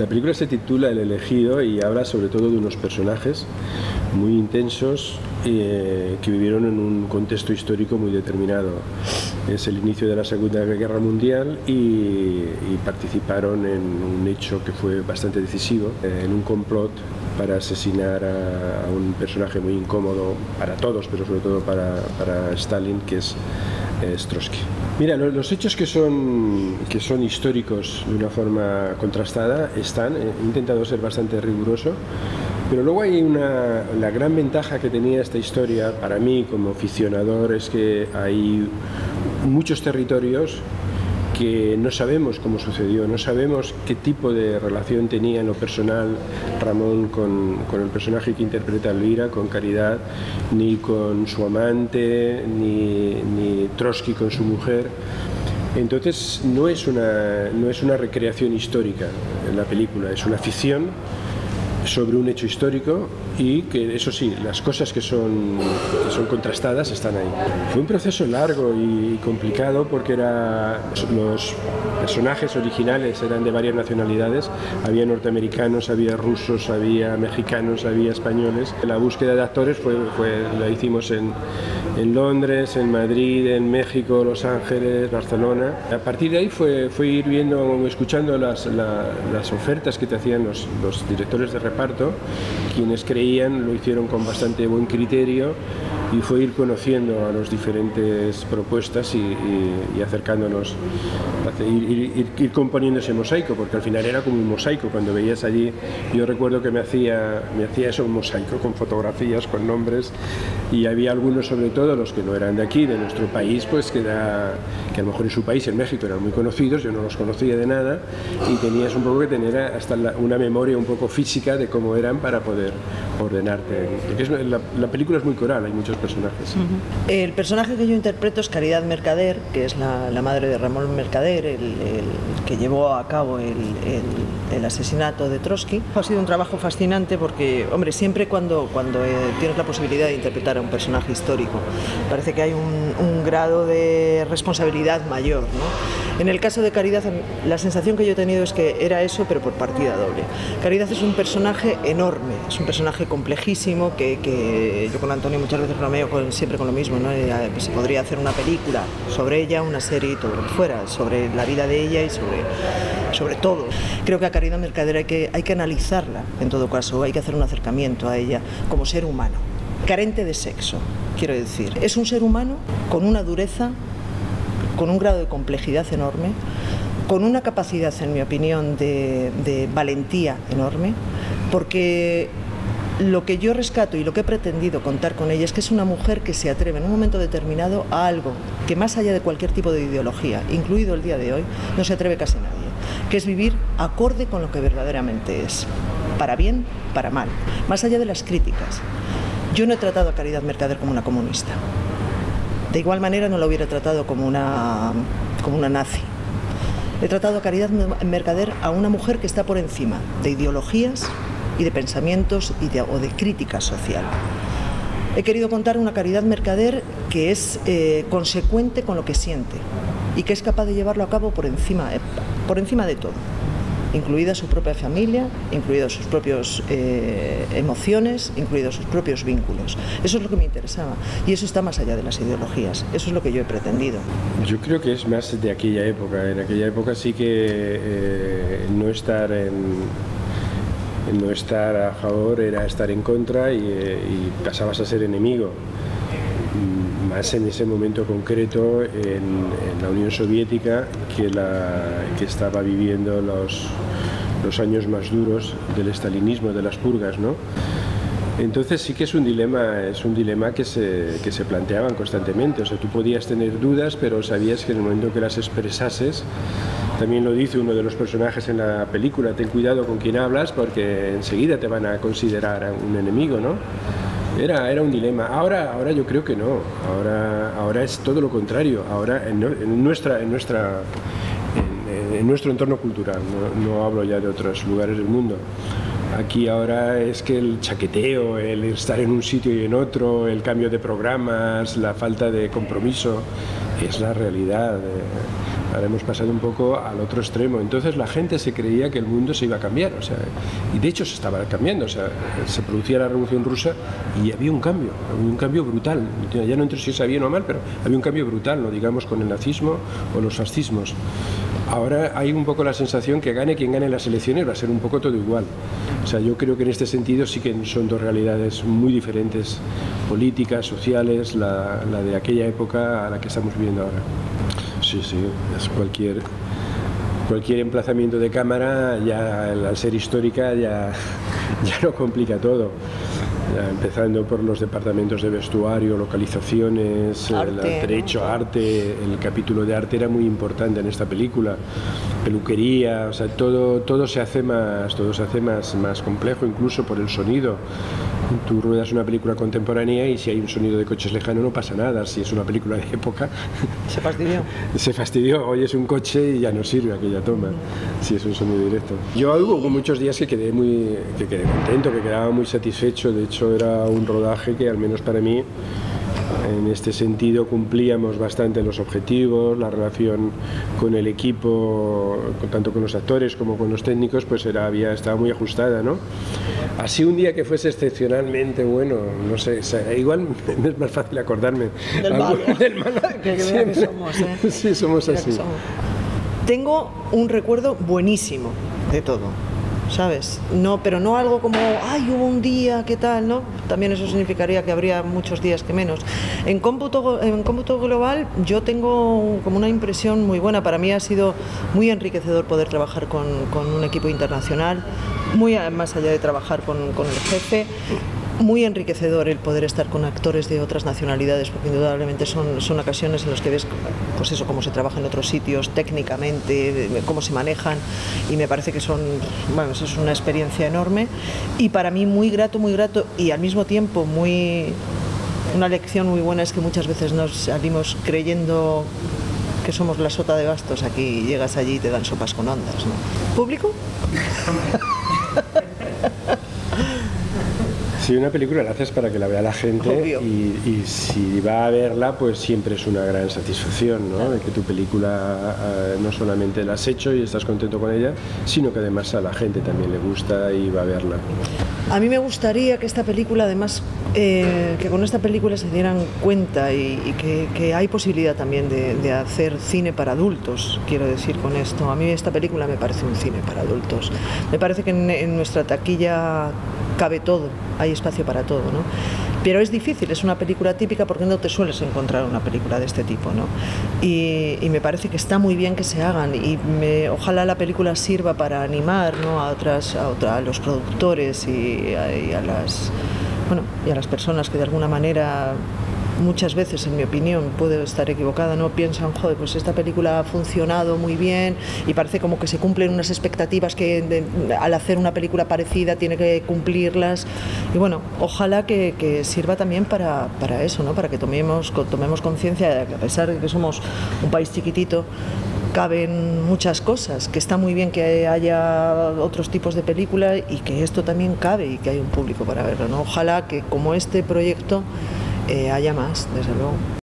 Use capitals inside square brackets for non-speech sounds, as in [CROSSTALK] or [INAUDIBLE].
La película se titula El elegido y habla sobre todo de unos personajes muy intensos eh, que vivieron en un contexto histórico muy determinado. Es el inicio de la Segunda Guerra Mundial y, participaron en un hecho que fue bastante decisivo, eh, en un complot para asesinar a, un personaje muy incómodo para todos, pero sobre todo para, para Stalin, que es Strosky. Mira, los, hechos que son, que son históricos de una forma contrastada están, he intentado ser bastante riguroso, pero luego hay una, la gran ventaja que tenía esta historia para mí como aficionador es que hay muchos territorios que no sabemos cómo sucedió, no sabemos qué tipo de relación tenía en lo personal Ramón con, el personaje que interpreta Elvira, con Caridad, ni con su amante, ni, ni Trotsky con su mujer. Entonces no es, una, no es una recreación histórica la película, es una ficción sobre un hecho histórico y que eso sí, las cosas que son, son contrastadas están ahí. Fue un proceso largo y complicado porque era, los personajes originales eran de varias nacionalidades, había norteamericanos, había rusos, había mexicanos, había españoles. La búsqueda de actores fue, fue la hicimos en, en Londres, en Madrid, en México, Los Ángeles, Barcelona. A partir de ahí fue, fue ir viendo, escuchando las, las ofertas que te hacían los, los directores de reparto, quienes creían lo hicieron con bastante buen criterio y fue ir conociendo a las diferentes propuestas y, acercándonos, ir, ir, componiendo ese mosaico, porque al final era como un mosaico, cuando veías allí, yo recuerdo que me hacía, me hacía eso un mosaico con fotografías, con nombres, y había algunos sobre todo, los que no eran de aquí, de nuestro país, pues que, era, que a lo mejor en su país, en México, eran muy conocidos, yo no los conocía de nada, y tenías un poco que tener hasta una memoria un poco física de cómo eran para poder ordenarte. la película es muy coral, hay muchos personajes. El personaje que yo interpreto es Caridad Mercader, que es la, madre de Ramón Mercader, el, que llevó a cabo el, el, asesinato de Trotsky. Ha sido un trabajo fascinante porque, hombre, siempre cuando, cuando eh, tienes la posibilidad de interpretar a un personaje histórico, parece que hay un, un grado de responsabilidad mayor. ¿no? En el caso de Caridad, la sensación que yo he tenido es que era eso, pero por partida doble. Caridad es un personaje enorme, es un personaje complejísimo que, yo con Antonio muchas veces bromeo con, siempre con lo mismo, ¿no? Eh, pues se podría hacer una película sobre ella, una serie y todo lo que fuera, sobre la vida de ella y sobre, sobre todo. Creo que a Caridad Mercader hay que, hay que analizarla, en todo caso, hay que hacer un acercamiento a ella como ser humano, carente de sexo, quiero decir. Es un ser humano con una dureza con un grado de complejidad enorme, con una capacidad, en mi opinión, de, valentía enorme, porque lo que yo rescato y lo que he pretendido contar con ella es que es una mujer que se atreve en un momento determinado a algo que más allá de cualquier tipo de ideología, incluido el día de hoy, no se atreve casi nadie, que es vivir acorde con lo que verdaderamente es, para bien, para mal, más allá de las críticas. Yo no he tratado a Caridad Mercader como una comunista. De igual manera no la hubiera tratado como una, como una nazi. He tratado a Caridad Mercader a una mujer que está por encima de ideologías y de pensamientos y de, o de crítica social. He querido contar una Caridad Mercader que es eh, consecuente con lo que siente y que es capaz de llevarlo a cabo por encima, eh, por encima de todo incluida su propia familia, incluidas sus propias eh, emociones, incluidos sus propios vínculos. Eso es lo que me interesaba y eso está más allá de las ideologías. Eso es lo que yo he pretendido. Yo creo que es más de aquella época. En aquella época sí que eh, no estar en no estar a favor era estar en contra y, eh, y pasabas a ser enemigo más en ese momento concreto en, la Unión Soviética que, la, que estaba viviendo los, los años más duros del estalinismo, de las purgas, ¿no? Entonces sí que es un dilema, es un dilema que se, que se planteaban constantemente. O sea, tú podías tener dudas, pero sabías que en el momento que las expresases, también lo dice uno de los personajes en la película, ten cuidado con quien hablas porque enseguida te van a considerar un enemigo, ¿no? Era, era un dilema. Ahora, ahora yo creo que no. Ahora, ahora es todo lo contrario. Ahora en, nuestra, en, nuestra, en, nuestro entorno cultural, no, hablo ya de otros lugares del mundo. Aquí ahora es que el chaqueteo, el estar en un sitio y en otro, el cambio de programas, la falta de compromiso, es la realidad Ahora hemos pasado un poco al otro extremo. Entonces la gente se creía que el mundo se iba a cambiar, o sea, y de hecho se estaba cambiando, o sea, se producía la revolución rusa y había un cambio, un cambio brutal. Ya no entro si es bien o mal, pero había un cambio brutal, no digamos con el nazismo o los fascismos. Ahora hay un poco la sensación que gane quien gane las elecciones va a ser un poco todo igual. O sea, yo creo que en este sentido sí que son dos realidades muy diferentes, políticas, sociales, la, de aquella época a la que estamos viviendo ahora. Sí, sí, es cualquier cualquier emplazamiento de cámara, ya al ser histórica, ya, [LAUGHS] ya lo complica todo. Empezando por los departamentos de vestuario, localizaciones, el derecho, arte, el capítulo de arte era muy importante en esta película, peluquería, o sea, todo, todo se hace más, todo se hace más, más complejo, incluso por el sonido tú ruedas una película contemporánea y si hay un sonido de coches lejano no pasa nada. Si es una película de época. Se fastidió. [LAUGHS] se fastidió. Hoy es un coche y ya no sirve aquella toma. Si es un sonido directo. Yo hubo muchos días que quedé muy que quedé contento, que quedaba muy satisfecho. De hecho, era un rodaje que al menos para mí en este sentido cumplíamos bastante los objetivos, la relación con el equipo, tanto con los actores como con los técnicos, pues era, había, estaba muy ajustada. ¿no? Así un día que fuese excepcionalmente bueno, no sé, igual [LAUGHS] es más fácil acordarme del malo, del malo [LAUGHS] que, que somos. ¿eh? [LAUGHS] Sí, somos así. Tengo un recuerdo buenísimo de todo ¿sabes? No, pero no algo como, ay, hubo un día, ¿qué tal? ¿no? También eso significaría que habría muchos días que menos. En cómputo, en cómputo global yo tengo como una impresión muy buena. Para mí ha sido muy enriquecedor poder trabajar con, con un equipo internacional, muy más allá de trabajar con, con el jefe muy enriquecedor el poder estar con actores de otras nacionalidades, porque indudablemente son, son ocasiones en las que ves pues eso, cómo se trabaja en otros sitios, técnicamente, cómo se manejan, y me parece que son, bueno, es una experiencia enorme, y para mí muy grato, muy grato, y al mismo tiempo muy... Una lección muy buena es que muchas veces nos salimos creyendo que somos la sota de bastos aquí, llegas allí y te dan sopas con ondas. ¿no? ¿Público? [LAUGHS] Si una película la haces para que la vea la gente y, si va a verla, pues siempre es una gran satisfacción, ¿no? De que tu película eh, no solamente la has hecho y estás contento con ella, sino que además a la gente también le gusta y va a verla. A mí me gustaría que esta película, además, eh, que con esta película se dieran cuenta y, que, hay posibilidad también de, hacer cine para adultos, quiero decir con esto. A mí esta película me parece un cine para adultos. Me parece que en nuestra taquilla cabe todo, hay espacio para todo, ¿no? Pero es difícil, es una película típica porque no te sueles encontrar una película de este tipo, ¿no? Y, me parece que está muy bien que se hagan y ojalá la película sirva para animar ¿no? a, otras, a, los productores y a, las, bueno, y a las personas que de alguna manera muchas veces, en mi opinión, puedo estar equivocada, no piensan, joder, pues esta película ha funcionado muy bien y parece como que se cumplen unas expectativas que al hacer una película parecida tiene que cumplirlas. Y bueno, ojalá que, sirva también para, eso, ¿no? para que tomemos, tomemos conciencia de que a pesar de que somos un país chiquitito, caben muchas cosas, que está muy bien que haya otros tipos de películas y que esto también cabe y que hay un público para verlo. ¿no? Ojalá que como este proyecto eh, haya más, desde luego.